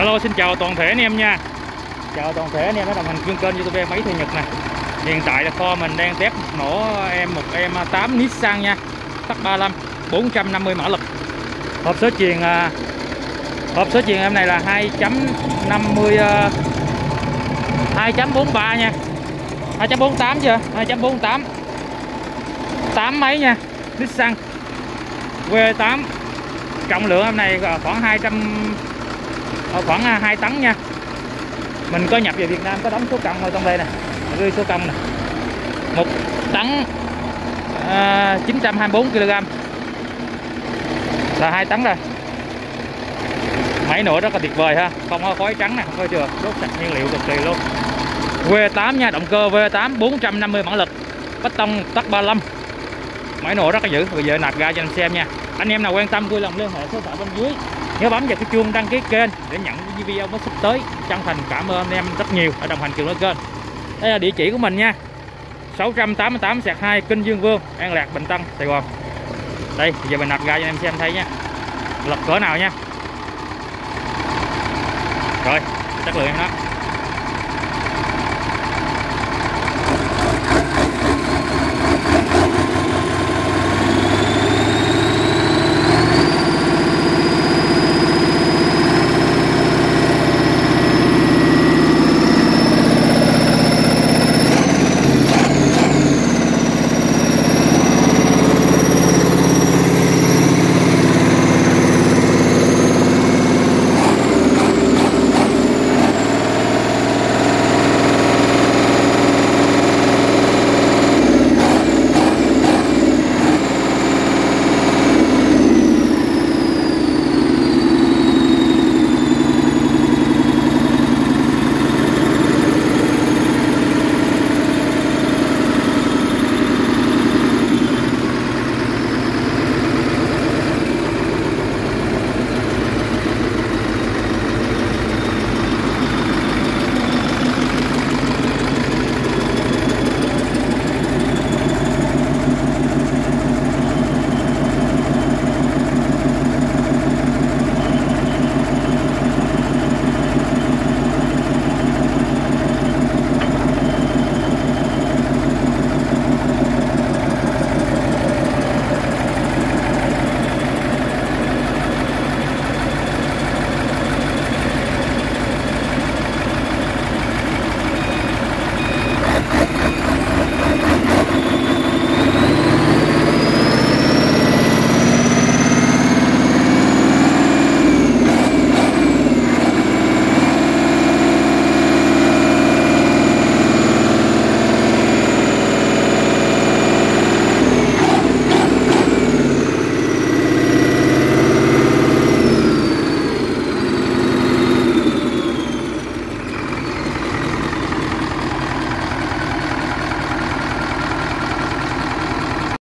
Hello xin chào toàn thể anh em nha. Chào toàn thể anh em đã đồng hành trên kênh youtube máy theo Nhật nè Hiện tại là kho mình đang test nổ em một em 8 Nissan nha. Tắc 35 450 mã lực. Hộp số truyền à, Hộp số truyền em này là 2.50 2.43 à, nha. 2.48 chưa? 2.48 8 mấy nha, Nissan. V8 trọng lượng em này khoảng 200 Ờ, khoảng à, 2 tấn nha. Mình có nhập về Việt Nam có đóng số cân ở trong đây nè. Ghi số cân nè. Một tấn à, 924 kg là hai tấn rồi. Máy nổ rất là tuyệt vời ha. Không có khói trắng nè không có chưa đốt sạch nhiên liệu cực kỳ luôn. V8 nha động cơ V8 450 mã lực. Bách tông tắc 35 máy nổ rất là dữ. Bây giờ nạp ga cho anh xem nha. Anh em nào quan tâm vui lòng liên hệ số thoại bên dưới nhớ bấm vào cái chuông đăng ký kênh để nhận những video mới sắp tới. Chân thành cảm ơn anh em rất nhiều ở đồng hành cùng với kênh. Đây là địa chỉ của mình nha. 688 sạc 2 Kinh Dương Vương, An Lạc, Bình Tân, Sài Gòn. Đây giờ mình nạp ga cho anh em xem thấy nha. Lập cỡ nào nha. Rồi, chất lượng đó.